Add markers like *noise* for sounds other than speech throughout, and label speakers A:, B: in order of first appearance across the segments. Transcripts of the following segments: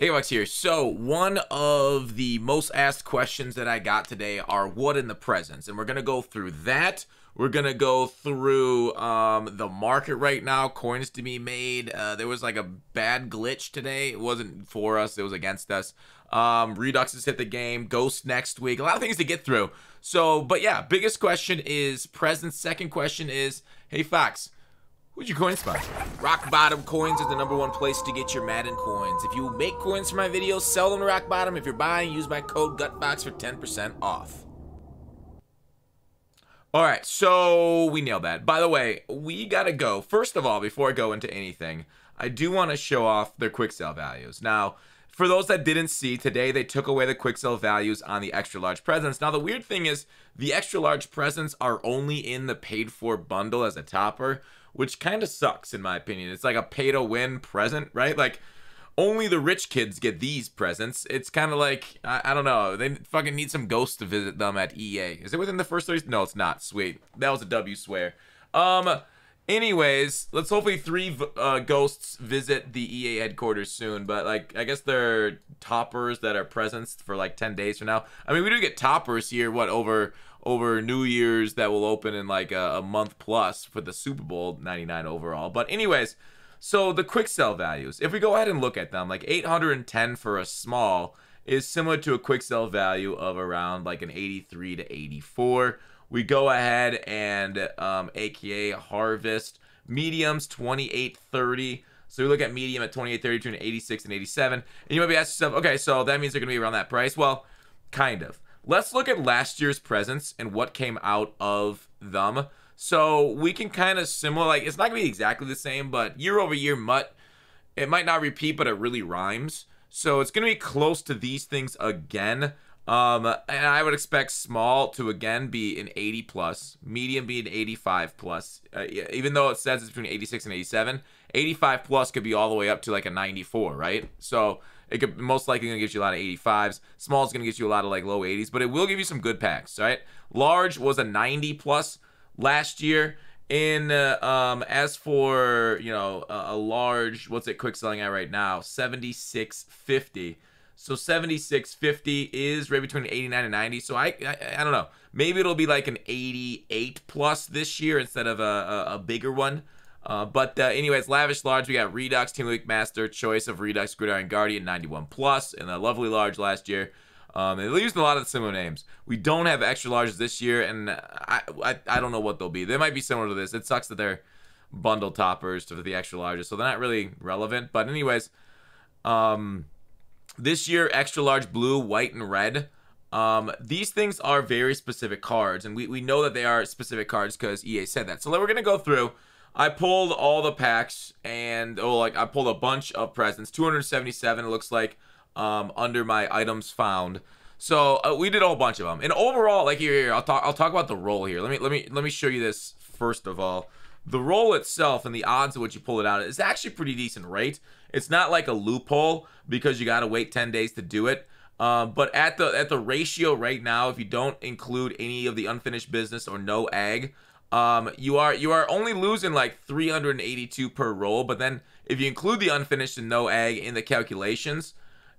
A: Hey, Alex here. So, one of the most asked questions that I got today are what in the presents? And we're going to go through that. We're going to go through um, the market right now, coins to be made. Uh, there was like a bad glitch today. It wasn't for us, it was against us. Um, Redux has hit the game. Ghost next week. A lot of things to get through. So, but yeah, biggest question is presents. Second question is hey, Foxx Who's your coin sponsor? Rock Bottom Coins is the number one place to get your Madden coins. If you make coins for my videos, sell them to Rock Bottom. If you're buying, use my code GUTFOXX for 10% off. All right, so we nailed that. By the way, we gotta go. First of all, before I go into anything, I do want to show off their quick sell values. Now, for those that didn't see, today they took away the quick sell values on the extra large presents. Now, the weird thing is, the extra large presents are only in the paid for bundle as a topper which kind of sucks in my opinion. It's like a pay to win present, right? Like only the rich kids get these presents. It's kind of like I, I, don't know. They fucking need some ghosts to visit them at EA. Is it within the first 30? No, it's not. Sweet. That was a W swear. Um. Anyways, let's hopefully three uh, ghosts visit the EA headquarters soon. But like, I guess they're toppers that are presents for like 10 days from now. I mean, we do get toppers here. What over over New Year's that will open in like a, a month plus for the Super Bowl 99 overall. But anyways, so the quick sell values, if we go ahead and look at them, like 810 for a small is similar to a quick sell value of around like an 83 to 84. We go ahead and um, AKA harvest mediums 2830. So we look at medium at 2830 between 86 and 87. And you might be asking yourself, okay, so that means they're going to be around that price. Well, kind of. Let's look at last year's presents and what came out of them. So we can kind of similar, like it's not gonna be exactly the same, but year over year MUT, it might not repeat, but it really rhymes. So it's gonna be close to these things again. Um, and I would expect small to again be an 80 plus, medium be an 85 plus. Uh, even though it says it's between 86 and 87, 85 plus could be all the way up to like a 94, right? So it could most likely to get you a lot of 85s. Small is going to get you a lot of like low 80s, but it will give you some good packs, right? Large was a 90 plus last year. In uh, um, as for you know a, a large, what's it quick selling at right now? 76.50. So 76.50 is right between 89 and 90. So I, I, I don't know. Maybe it'll be like an 88 plus this year instead of a, a, a bigger one. Uh, but uh, anyways, lavish large, we got Redux, Team League Master, choice of Redux, Gridiron Guardian, 91 plus, and a lovely large last year. Um, they used a lot of similar names. We don't have extra larges this year, and I, I, I don't know what they'll be. They might be similar to this. It sucks that they're bundle toppers to the extra larges, so they're not really relevant. But anyways, um, this year extra large blue, white, and red. Um, these things are very specific cards, and we, we know that they are specific cards because EA said that. So we're gonna go through I pulled all the packs and oh like I pulled a bunch of presents 277 it looks like um, under my items found. So uh, we did a whole bunch of them and overall like here, here I'll talk I'll talk about the roll here. Let me let me let me show you this first of all. The roll itself and the odds of what you pull it out is actually pretty decent right it's not like a loophole because you got to wait 10 days to do it. Um, but at the at the ratio right now if you don't include any of the unfinished business or no ag um, you are you are only losing like 382 per roll, but then if you include the unfinished and no ag in the calculations,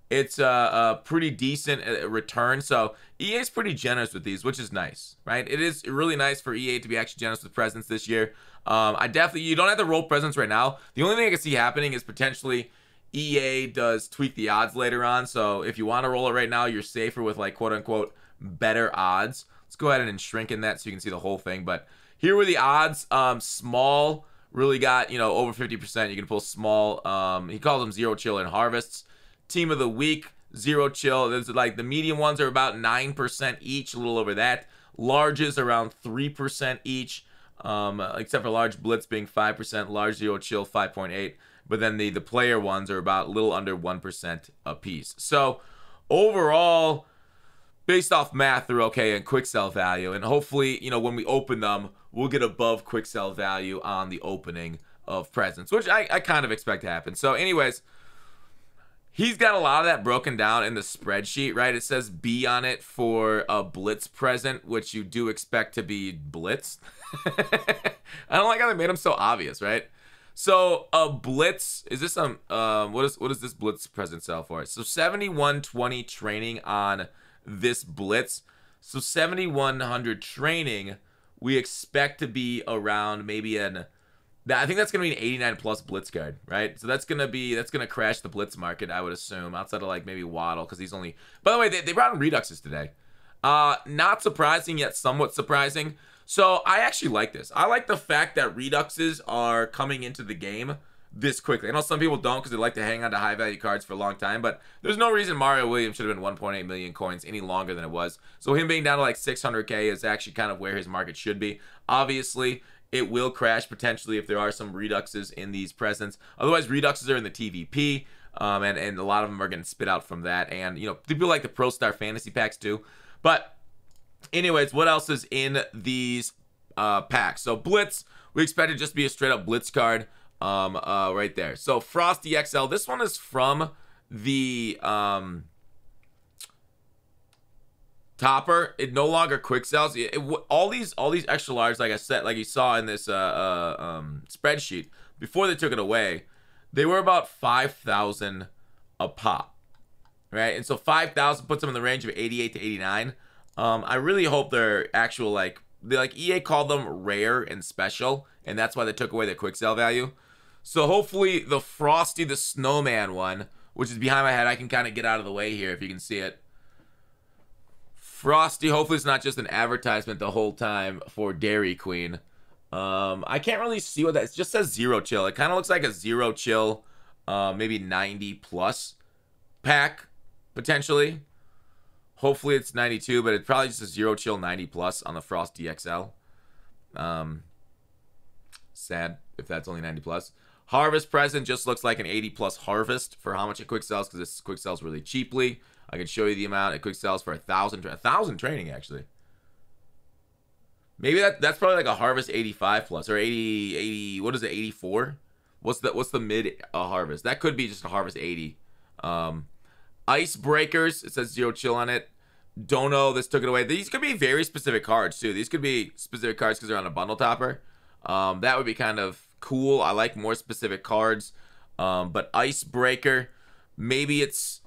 A: it's a, a pretty decent uh, return. So EA is pretty generous with these, which is nice, right? It is really nice for EA to be actually generous with presents this year. Um, I definitely you don't have to roll presents right now. The only thing I can see happening is potentially EA does tweak the odds later on. So if you want to roll it right now, you're safer with like quote unquote better odds. Let's go ahead and shrink in that so you can see the whole thing, but. Here were the odds. Um, small really got, you know, over 50%. You can pull small. Um, he calls them zero chill and harvests. Team of the week, zero chill. There's like the medium ones are about 9% each, a little over that. Larges around 3% each. Um, except for large blitz being 5%, large zero chill 5.8. But then the, the player ones are about a little under 1% a piece. So overall, based off math, they're okay and quick sell value. And hopefully, you know, when we open them, we'll get above quick sell value on the opening of presents, which I, I kind of expect to happen. So, anyways, he's got a lot of that broken down in the spreadsheet, right? It says B on it for a blitz present, which you do expect to be blitz. *laughs* I don't like how they made him so obvious, right? So a blitz is this um uh, what is what is this blitz present sell for? So 7120 training on this blitz. So 7100 training we expect to be around maybe an I think that's gonna be an 89 plus blitz card, right? So that's gonna be that's gonna crash the blitz market, I would assume, outside of like maybe Waddle, because he's only. By the way, they, they brought in reduxes today. Uh, not surprising yet, somewhat surprising. So I actually like this. I like the fact that reduxes are coming into the game this quickly. I know some people don't because they like to hang on to high value cards for a long time, but there's no reason Mario Williams should have been 1.8 million coins any longer than it was. So him being down to like 600k is actually kind of where his market should be. Obviously, it will crash potentially if there are some reduxes in these presents. Otherwise, reduxes are in the TVP. Um, and, and a lot of them are going to spit out from that. And, you know, people like the Pro Star Fantasy packs too. But anyways, what else is in these uh, packs? So Blitz, we expect it just to be a straight up Blitz card um, uh, right there. So Frosty XL, this one is from the um, topper. It no longer quick sells. It, it, all these all these extra large, like I said, like you saw in this uh, uh, um, spreadsheet before they took it away, they were about five thousand a pop, right? And so five thousand puts them in the range of eighty eight to eighty nine. Um, I really hope they're actual like they like EA called them rare and special, and that's why they took away the quick sell value. So hopefully the Frosty the Snowman one, which is behind my head, I can kind of get out of the way here if you can see it. Frosty, hopefully it's not just an advertisement the whole time for Dairy Queen. Um, I can't really see what that. It just says zero chill. It kind of looks like a zero chill, uh, maybe 90 plus pack potentially. Hopefully it's 92, but it's probably just a zero chill 90 plus on the Frosty XL. Um, sad if that's only 90 plus. Harvest present just looks like an 80 plus harvest for how much it quick sells because this quick sells really cheaply. I can show you the amount it quick sells for a thousand, a thousand training actually. Maybe that that's probably like a harvest 85 plus or 80, 80. What is it? 84. What's the what's the mid uh, harvest? That could be just a harvest 80. Um, ice breakers. It says zero chill on it. Don't know. This took it away. These could be very specific cards too. These could be specific cards because they're on a bundle topper. Um, that would be kind of cool. I like more specific cards. Um, but Icebreaker, maybe it's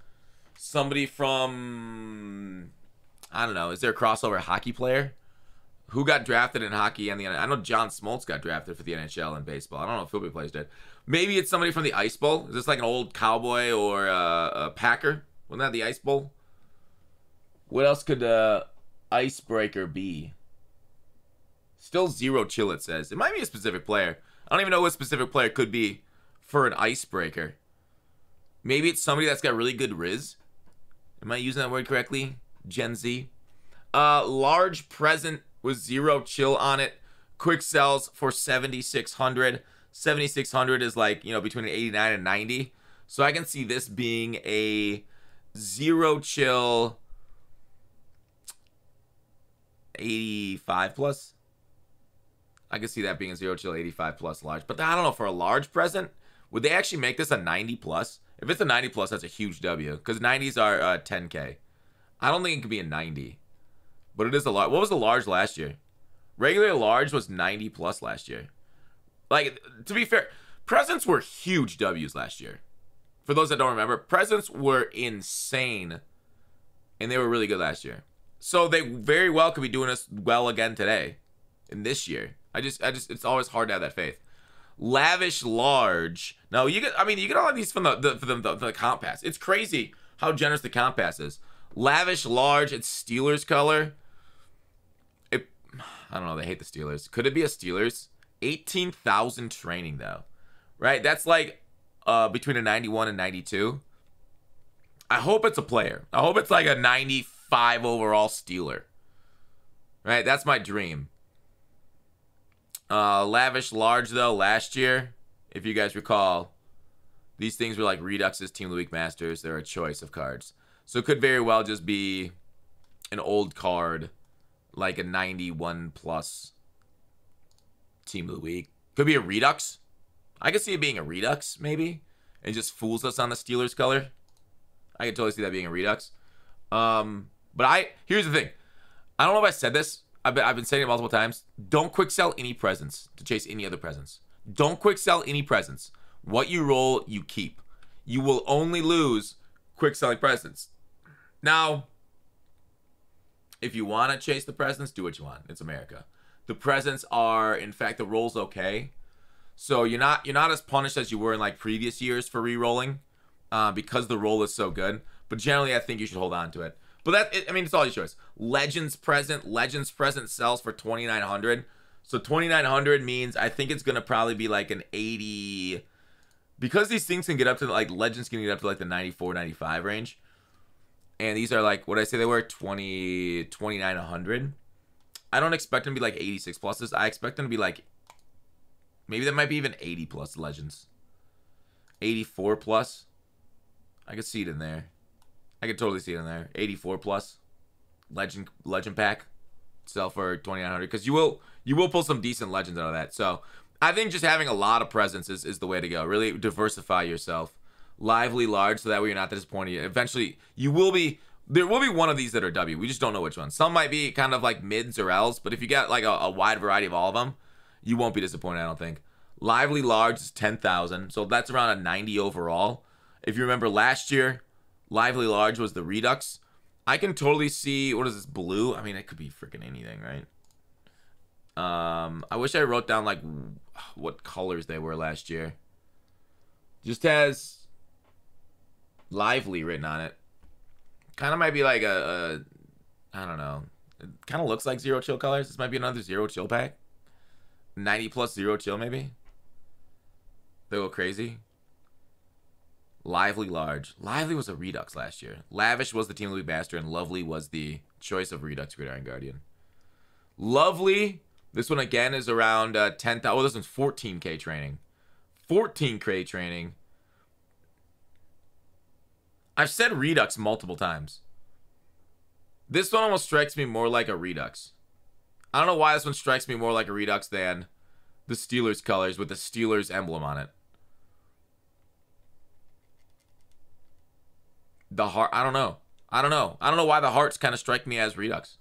A: somebody from I don't know. Is there a crossover hockey player? Who got drafted in hockey and the I know John Smoltz got drafted for the NHL and baseball. I don't know if Philby plays did. Maybe it's somebody from the Ice Bowl. Is this like an old cowboy or uh, a Packer? Wasn't that the Ice Bowl? What else could uh, Icebreaker be? Still zero chill, it says. It might be a specific player. I don't even know what specific player could be for an icebreaker. Maybe it's somebody that's got really good Riz. Am I using that word correctly? Gen Z. Uh, large present with zero chill on it. Quick sells for 7,600. 7,600 is like, you know, between 89 and 90. So I can see this being a zero chill 85 plus. I could see that being a zero chill 85 plus large. But I don't know for a large present, would they actually make this a 90 plus? If it's a 90 plus, that's a huge W because 90s are uh, 10k. I don't think it could be a 90, but it is a large. What was the large last year? Regular large was 90 plus last year. Like to be fair, presents were huge W's last year. For those that don't remember, presents were insane, and they were really good last year. So they very well could be doing this well again today, in this year. I just, I just, it's always hard to have that faith. Lavish large. No, you get. I mean, you get all of these from the the, the, the, the comp pass. It's crazy how generous the comp pass is. Lavish large. It's Steelers color. It. I don't know. They hate the Steelers. Could it be a Steelers? Eighteen thousand training though, right? That's like uh between a ninety-one and ninety-two. I hope it's a player. I hope it's like a ninety-five overall Steeler. Right. That's my dream. Uh, lavish large though last year, if you guys recall, these things were like Redux's Team of the Week Masters. They're a choice of cards, so it could very well just be an old card, like a 91 plus Team of the Week. Could be a Redux. I could see it being a Redux maybe, and just fools us on the Steelers color. I could totally see that being a Redux. Um, but I here's the thing. I don't know if I said this I've been, I've been saying it multiple times. Don't quick sell any presents to chase any other presents. Don't quick sell any presents. What you roll, you keep. You will only lose quick selling presents. Now, if you want to chase the presents, do what you want. It's America. The presents are, in fact, the roll's okay. So you're not you're not as punished as you were in like previous years for re-rolling, uh, because the roll is so good. But generally, I think you should hold on to it. But that I mean, it's all your choice. Legends present, Legends present sells for twenty nine hundred. So twenty nine hundred means I think it's gonna probably be like an eighty, because these things can get up to like Legends can get up to like the 94, 95 range. And these are like what I say they were 20, 2900. I don't expect them to be like 86 pluses. I expect them to be like maybe that might be even 80 plus legends. 84 plus. I could see it in there. I could totally see it in there. 84 plus. Legend legend pack. Sell for 2900 cuz you will you will pull some decent legends out of that. So, I think just having a lot of presence is, is the way to go. Really diversify yourself. Lively large so that way you're not disappointed. Eventually, you will be there will be one of these that are W. We just don't know which one. Some might be kind of like mids or L's, but if you get like a, a wide variety of all of them, you won't be disappointed, I don't think. Lively large is 10,000, so that's around a 90 overall. If you remember last year, Lively large was the Redux. I can totally see, what is this, blue? I mean, it could be freaking anything, right? Um, I wish I wrote down like what colors they were last year. Just has lively written on it. Kind of might be like a, a I don't know. It kind of looks like zero chill colors. This might be another zero chill pack. 90 plus zero chill maybe. They go crazy. Lively large. Lively was a Redux last year. Lavish was the Team Louis Master, and Lovely was the choice of Redux Gridiron Guardian. Lovely this one again is around uh, 10,000. Oh, this one's 14k training. 14k training. I've said Redux multiple times. This one almost strikes me more like a Redux. I don't know why this one strikes me more like a Redux than the Steelers colors with the Steelers emblem on it. The heart, I don't know. I don't know. I don't know why the hearts kind of strike me as Redux.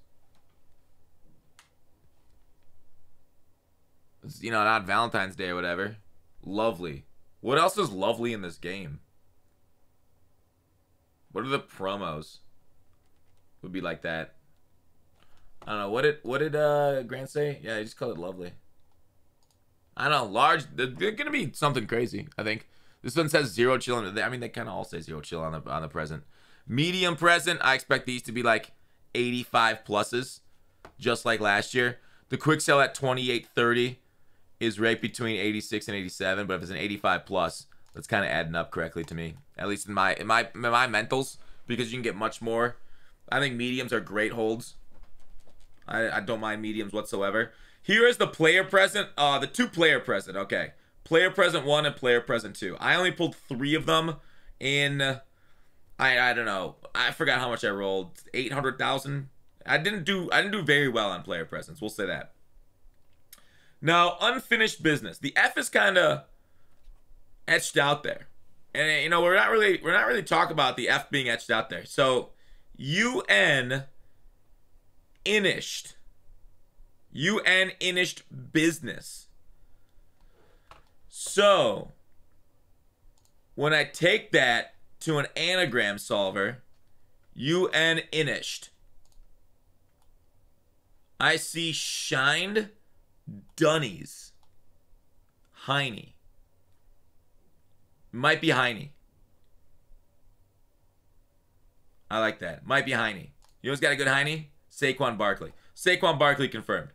A: It's, you know, not Valentine's Day or whatever. Lovely. What else is lovely in this game? What are the promos? Would be like that. I don't know. What did what did uh Grant say? Yeah, he just called it lovely. I don't know. Large. They're, they're gonna be something crazy. I think this one says zero chill. I mean, they kind of all say zero chill on the on the present. Medium present. I expect these to be like 85 pluses, just like last year. The quick sell at 28.30 is right between 86 and 87, but if it's an 85 plus, that's kind of adding up correctly to me. At least in my in my in my mentals, because you can get much more. I think mediums are great holds. I, I don't mind mediums whatsoever. Here is the player present, uh, the two player present. Okay, player present one and player present two. I only pulled three of them in. I I don't know. I forgot how much I rolled. Eight hundred thousand. I didn't do I didn't do very well on player presents. We'll say that. Now, unfinished business. The F is kind of etched out there. And you know, we're not really we're not really talking about the F being etched out there. So UN inished. UN inished business. So when I take that to an anagram solver, UN inished. I see shined Dunnies. Heine. Might be Heine. I like that. Might be Heine. You who's got a good Heine? Saquon Barkley. Saquon Barkley confirmed.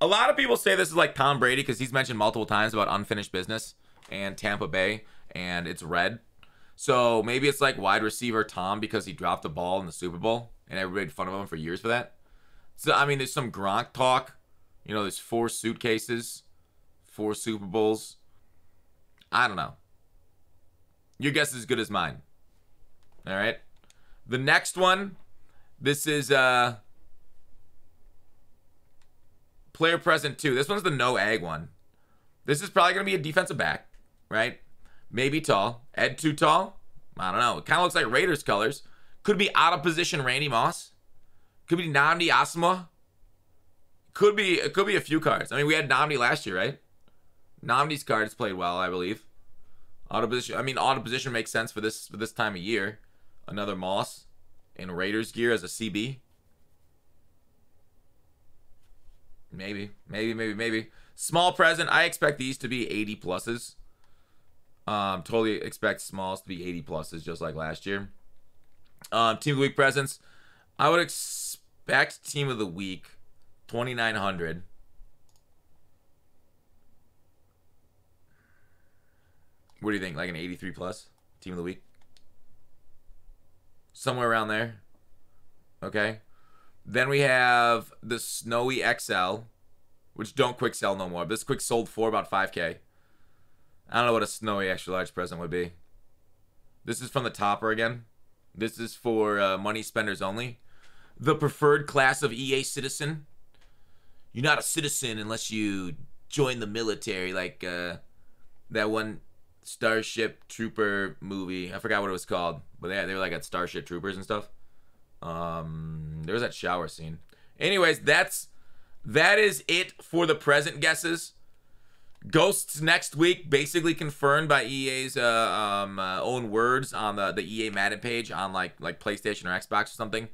A: A lot of people say this is like Tom Brady because he's mentioned multiple times about unfinished business and Tampa Bay, and it's red. So maybe it's like wide receiver Tom because he dropped the ball in the Super Bowl, and everybody made fun of him for years for that. So I mean, there's some Gronk talk you know, there's four suitcases, four Super Bowls. I don't know. Your guess is as good as mine. All right. The next one, this is uh player present two. This one's the no egg one. This is probably gonna be a defensive back, right? Maybe tall. Ed too tall. I don't know. It kind of looks like Raiders colors. Could be out of position Randy Moss. Could be Nnamdi Asomugha. Could be it could be a few cards. I mean, we had Nnamdi last year, right? Nnamdi's cards played well, I believe. Auto position. I mean, auto position makes sense for this for this time of year. Another Moss in Raiders gear as a CB. Maybe, maybe, maybe, maybe. Small present. I expect these to be 80 pluses. Um, totally expect smalls to be 80 pluses, just like last year. Um, team of the week presents. I would expect team of the week 2900. What do you think? Like an 83 plus team of the week? Somewhere around there. Okay. Then we have the Snowy XL, which don't quick sell no more. This quick sold for about 5K. I don't know what a Snowy extra large present would be. This is from the topper again. This is for uh, money spenders only. The preferred class of EA citizen. You're not a citizen unless you join the military, like uh, that one Starship Trooper movie. I forgot what it was called, but they, they were like at Starship Troopers and stuff. Um, there was that shower scene. Anyways, that's that is it for the present guesses. Ghosts next week, basically confirmed by EA's uh, um, uh, own words on the, the EA Madden page on like like PlayStation or Xbox or something.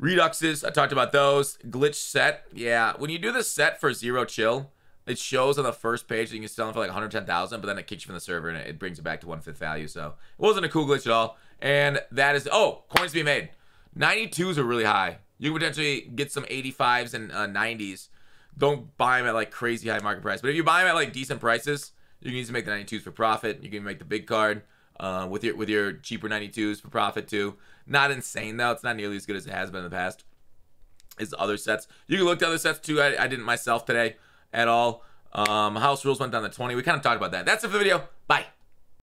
A: Reduxes, I talked about those. Glitch set, yeah. When you do the set for Zero Chill, it shows on the first page that you can sell them for like 110,000, but then it kicks you from the server and it brings it back to one fifth value. So it wasn't a cool glitch at all. And that is oh, coins to be made. 92s are really high. You can potentially get some 85s and uh, 90s. Don't buy them at like crazy high market price. But if you buy them at like decent prices, you can easily make the 92s for profit. You can make the big card uh, with your with your cheaper 92s for profit too. Not insane though. It's not nearly as good as it has been in the past. Is other sets. You can look at other sets too. I, I didn't myself today at all. Um, house rules went down to 20. We kind of talked about that. That's it for the video. Bye.